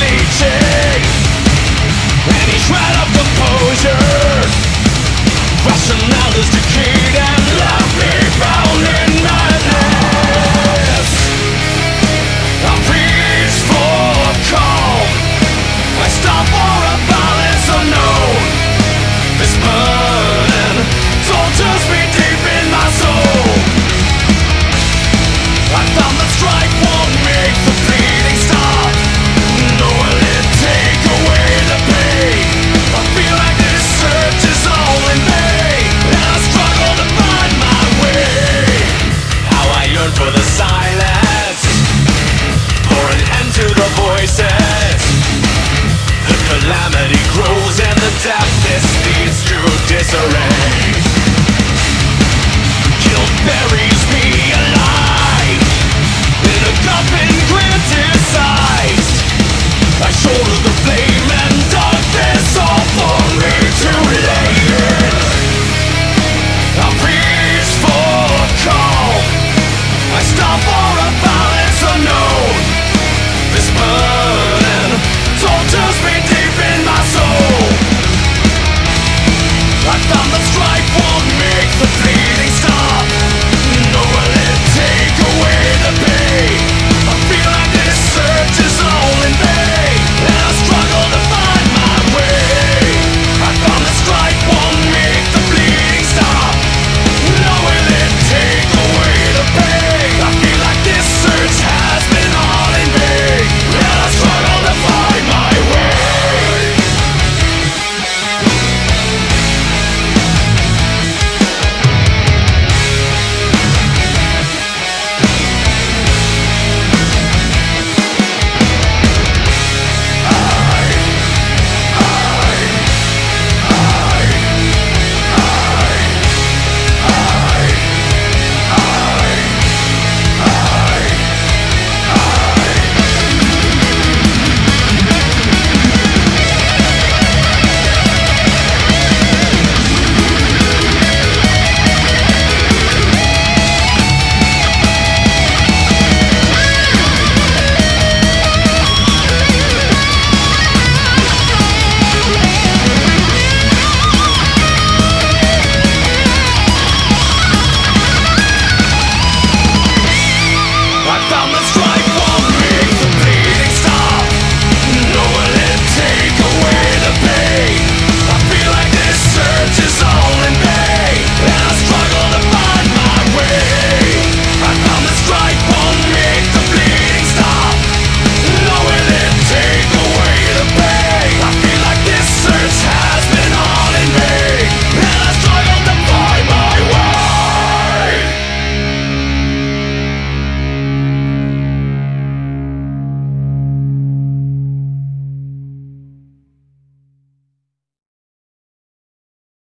legion